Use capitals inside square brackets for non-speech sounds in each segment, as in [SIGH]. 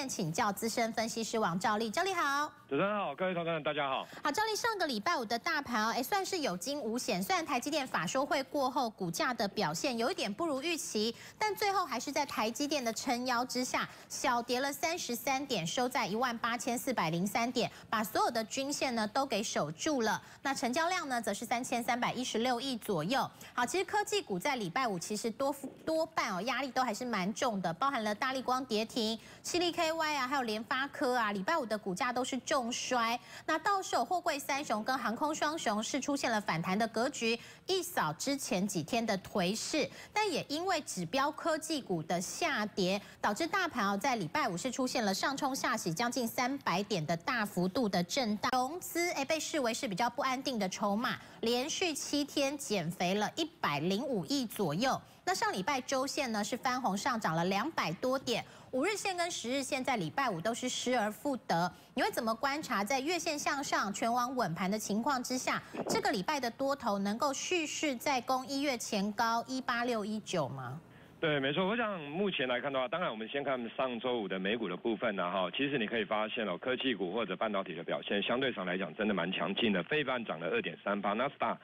线请教资深分析师王兆力，兆力好。主持人好，各位观众大家好。好，兆丽，上个礼拜五的大盘哦，哎，算是有惊无险。虽然台积电法说会过后，股价的表现有一点不如预期，但最后还是在台积电的撑腰之下，小跌了三十三点，收在一万八千四百零三点，把所有的均线呢都给守住了。那成交量呢，则是三千三百一十六亿左右。好，其实科技股在礼拜五其实多多半哦压力都还是蛮重的，包含了大力光跌停、西力 KY 啊，还有联发科啊，礼拜五的股价都是重。衰，那到时候货柜三雄跟航空双雄是出现了反弹的格局，一扫之前几天的颓势，但也因为指标科技股的下跌，导致大盘啊在礼拜五是出现了上冲下洗将近三百点的大幅度的震荡，融资哎被视为是比较不安定的筹码，连续七天减肥了一百零五亿左右。那上礼拜周线呢是翻红上涨了两百多点，五日线跟十日线在礼拜五都是失而复得。你会怎么观察在月线向上、全网稳盘的情况之下，这个礼拜的多头能够蓄势再攻一月前高一八六一九吗？对，没错。我想目前来看的话，当然我们先看上周五的美股的部分呢，哈，其实你可以发现哦，科技股或者半导体的表现相对上来讲真的蛮强劲的，非半涨了二点三八，纳斯达。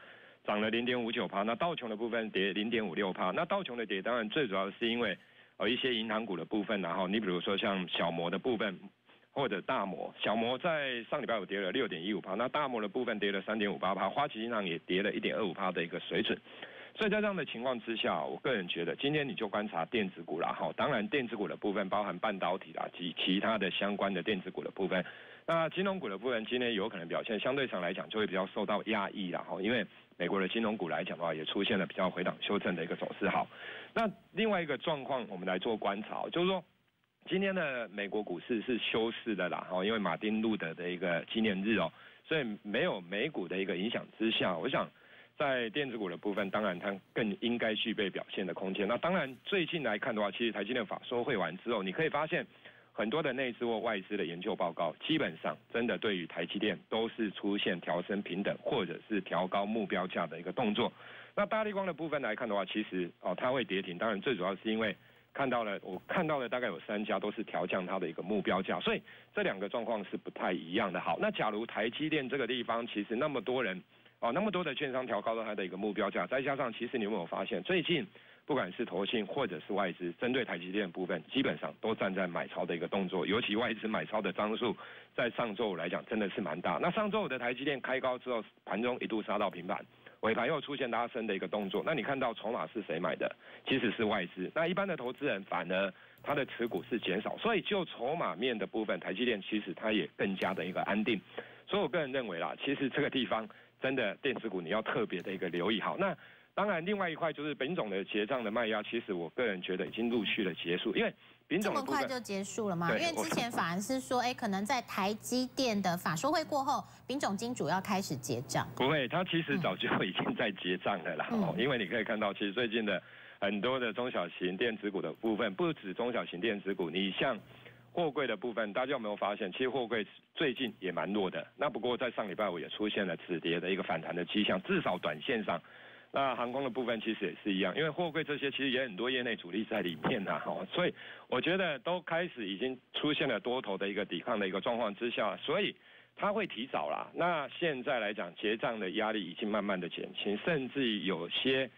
涨了零点五九帕，那道琼的部分跌零点五六帕。那道琼的跌，当然最主要是因为呃一些银行股的部分，然后你比如说像小摩的部分或者大摩，小摩在上礼拜五跌了六点一五帕，那大摩的部分跌了三点五八帕，花旗银行也跌了一点二五帕的一个水准。所以在这样的情况之下，我个人觉得今天你就观察电子股啦，哈，当然电子股的部分包含半导体啦及其他的相关的电子股的部分。那金融股的部分今天有可能表现相对上来讲就会比较受到压抑啦，哈，因为。美国的金融股来讲的话，也出现了比较回档修正的一个走势。好，那另外一个状况，我们来做观察，就是说今天的美国股市是休市的啦，哈，因为马丁路德的一个纪念日哦，所以没有美股的一个影响之下，我想在电子股的部分，当然它更应该具备表现的空间。那当然最近来看的话，其实台积电法说会完之后，你可以发现。很多的内资或外资的研究报告，基本上真的对于台积电都是出现调升平等或者是调高目标价的一个动作。那大力光的部分来看的话，其实哦它会跌停，当然最主要是因为看到了我看到了大概有三家都是调降它的一个目标价，所以这两个状况是不太一样的。好，那假如台积电这个地方其实那么多人哦那么多的券商调高了它的一个目标价，再加上其实你有没有发现最近？不管是投信或者是外资，针对台积电部分，基本上都站在买超的一个动作。尤其外资买超的张数，在上周五来讲，真的是蛮大。那上周五的台积电开高之后，盘中一度杀到平板，尾盘又出现拉升的一个动作。那你看到筹码是谁买的？其实是外资。那一般的投资人反而他的持股是减少，所以就筹码面的部分，台积电其实它也更加的一个安定。所以我个人认为啦，其实这个地方真的电子股你要特别的一个留意好。那当然，另外一块就是丙种的结账的卖压，其实我个人觉得已经陆续的结束，因为丙种这么快就结束了吗？因为之前反而是说，哎，可能在台积电的法说会过后，丙种金主要开始结账。不会，它其实早就已经在结账了啦。哦，因为你可以看到，其实最近的很多的中小型电子股的部分，不止中小型电子股，你像货柜的部分，大家有没有发现，其实货柜最近也蛮弱的。那不过在上礼拜五也出现了止跌的一个反弹的迹象，至少短线上。那航空的部分其实也是一样，因为货柜这些其实也很多业内主力在里面呐，哈，所以我觉得都开始已经出现了多头的一个抵抗的一个状况之下，所以它会提早啦。那现在来讲，结账的压力已经慢慢的减轻，甚至有些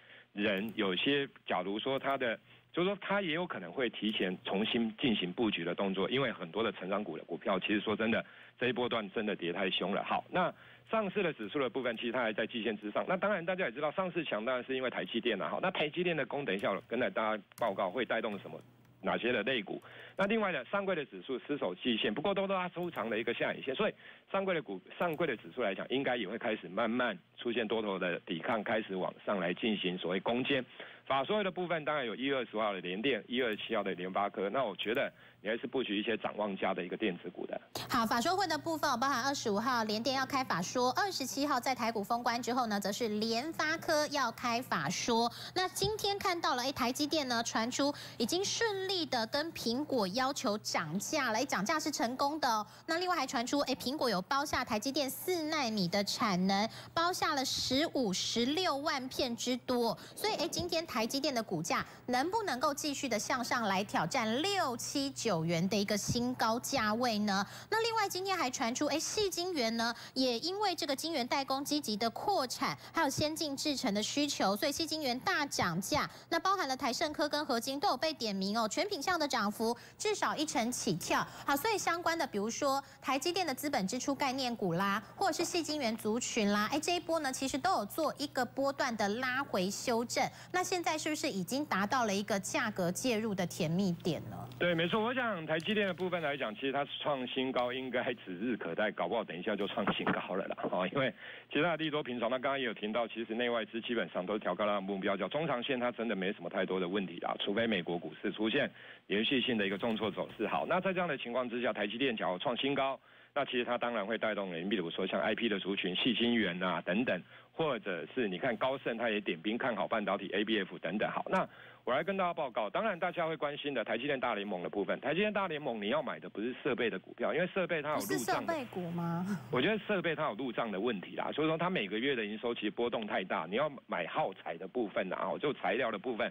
人有些，假如说他的，就是说他也有可能会提前重新进行布局的动作，因为很多的成长股的股票，其实说真的，这一波段真的跌太凶了。好，那。上市的指数的部分，其实它还在季线之上。那当然，大家也知道，上市强当然是因为台积电了好。那台积电的功，等一下跟大家报告会带动什么？哪些的类股？那另外呢上柜的指数失守季线，不过都拉收长的一个下影线，所以上柜的股、上柜的指数来讲，应该也会开始慢慢出现多头的抵抗，开始往上来进行所谓攻坚。法说的部分，当然有一月二十号的联电，一月二十七号的联发科。那我觉得。你还是布局一些展望家的一个电子股的。好，法说会的部分包含二十五号联电要开法说，二十七号在台股封关之后呢，则是联发科要开法说。那今天看到了，哎，台积电呢传出已经顺利的跟苹果要求涨价了，哎涨价是成功的。那另外还传出，哎，苹果有包下台积电四纳米的产能，包下了十五、十六万片之多。所以，哎，今天台台积电的股价能不能够继续的向上来挑战六七九元的一个新高价位呢？那另外今天还传出，哎，细晶圆呢，也因为这个晶圆代工积极的扩产，还有先进制程的需求，所以细晶圆大涨价。那包含了台盛科跟合金都有被点名哦，全品项的涨幅至少一成起跳。好，所以相关的，比如说台积电的资本支出概念股啦，或者是细晶圆族群啦，哎，这一波呢，其实都有做一个波段的拉回修正。那现在在是不是已经达到了一个价格介入的甜蜜点了？对，没错。我想台积电的部分来讲，其实它创新高应该指日可待，搞不好等一下就创新高了啦。哦，因为其他的利多平常，那刚刚也有听到，其实内外资基本上都调高了目标，叫中长线，它真的没什么太多的问题啦，除非美国股市出现连续性的一个重挫走势。好，那在这样的情况之下，台积电假如创新高，那其实它当然会带动人，比如说像 IP 的族群、细晶圆啊等等，或者是你看高盛它也点兵看好半导体 ABF 等等。好，那我来跟大家报告，当然大家会关心的台积电大联盟的部分，台积电大联盟你要买的不是设备的股票，因为设备它有入账。是设备股吗？[LAUGHS] 我觉得设备它有入账的问题啦，所以说它每个月的营收其实波动太大，你要买耗材的部分啊，就材料的部分。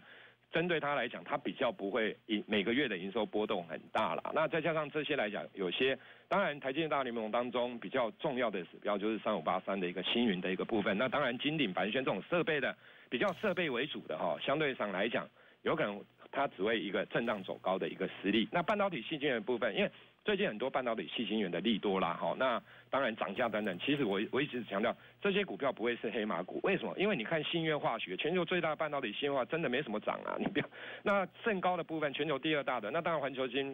针对它来讲，它比较不会营每个月的营收波动很大了。那再加上这些来讲，有些当然台积电大联盟当中比较重要的指标就是三五八三的一个星云的一个部分。那当然金鼎凡轩这种设备的比较设备为主的哈，相对上来讲，有可能它只会一个震荡走高的一个实力。那半导体细菌的部分，因为最近很多半导体细晶圆的利多啦，哈，那当然涨价等等。其实我我一直强调，这些股票不会是黑马股。为什么？因为你看信越化学，全球最大的半导体信越化真的没什么涨啊。你不要，那甚高的部分，全球第二大的，那当然环球金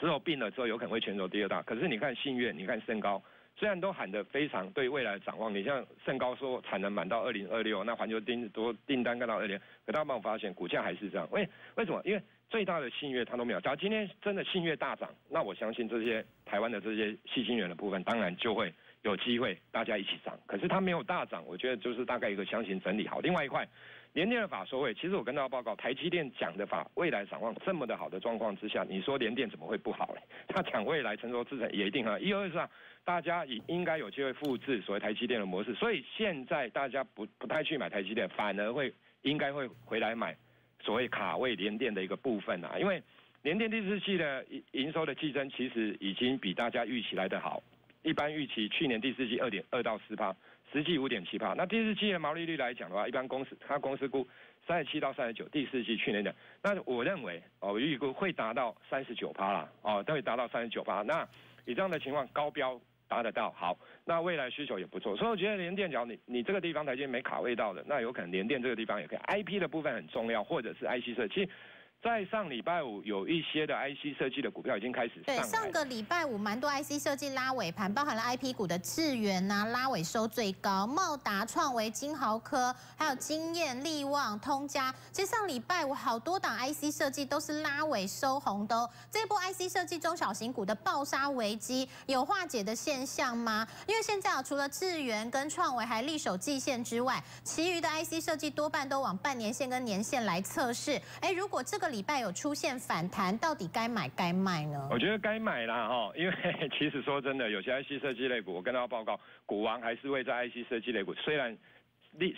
只有病了之后，有可能会全球第二大。可是你看信越，你看甚高，虽然都喊得非常对未来的展望，你像甚高说产能满到二零二六，那环球订多订单干到二零，可大家有没有发现股价还是这样？为为什么？因为最大的信越它都没有，假如今天真的信越大涨，那我相信这些台湾的这些细心人的部分，当然就会有机会大家一起涨。可是它没有大涨，我觉得就是大概一个箱型整理好。另外一块，联电的法说会，其实我跟大家报告，台积电讲的法未来展望这么的好的状况之下，你说联电怎么会不好嘞？[LAUGHS] 他讲未来成熟制程也一定哈一二上，大家也应该有机会复制所谓台积电的模式。所以现在大家不不太去买台积电，反而会应该会回来买。所谓卡位联电的一个部分啊，因为联电第四季的营营收的季增其实已经比大家预期来的好，一般预期去年第四季二点二到四帕，实际五点七帕。那第四季的毛利率来讲的话，一般公司它公司估三十七到三十九，第四季去年的，那我认为哦预估会达到三十九帕啦，哦都会达到三十九帕。那以这样的情况高标。达得到好，那未来需求也不错，所以我觉得连电角你你这个地方台阶没卡位到的，那有可能连电这个地方也可以。I P 的部分很重要，或者是 I C 设计。在上礼拜五，有一些的 IC 设计的股票已经开始上。对，上个礼拜五蛮多 IC 设计拉尾盘，包含了 IP 股的智源呐，拉尾收最高。茂达、创维、金豪科，还有经验、力旺、通家。其实上礼拜五好多档 IC 设计都是拉尾收红的。这波 IC 设计中小型股的暴杀危机有化解的现象吗？因为现在啊，除了智源跟创维还力守季线之外，其余的 IC 设计多半都往半年线跟年线来测试。哎，如果这个。礼拜有出现反弹，到底该买该卖呢？我觉得该买啦哈，因为 [LAUGHS] 其实说真的，有些 IC 设计类股，我跟大家报告，股王还是会在 IC 设计类股。虽然利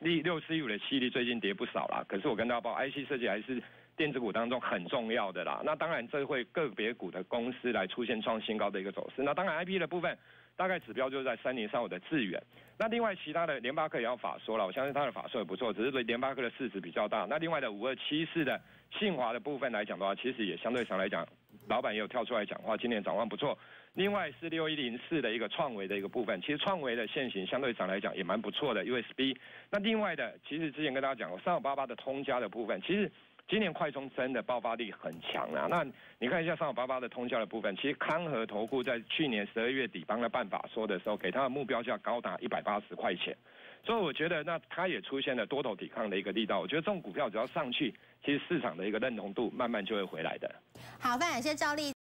利六四一五的系列最近跌不少啦，可是我跟大家报，IC 设计还是电子股当中很重要的啦。那当然，这会个别股的公司来出现创新高的一个走势。那当然，IP 的部分。大概指标就是在三年三五的致远，那另外其他的联发科也要法说了，我相信它的法说也不错，只是对联发科的市值比较大。那另外的五二七四的信华的部分来讲的话，其实也相对上来讲，老板也有跳出来讲话，今年展望不错。另外是六一零四的一个创维的一个部分，其实创维的现形相对上来讲也蛮不错的 USB。那另外的，其实之前跟大家讲过三五八八的通家的部分，其实。今年快充真的爆发力很强啊！那你看一下三五八八的通宵的部分，其实康和投顾在去年十二月底帮了办法说的时候，给他的目标价高达一百八十块钱，所以我觉得那它也出现了多头抵抗的一个力道。我觉得这种股票只要上去，其实市场的一个认同度慢慢就会回来的。好，非常感谢赵丽。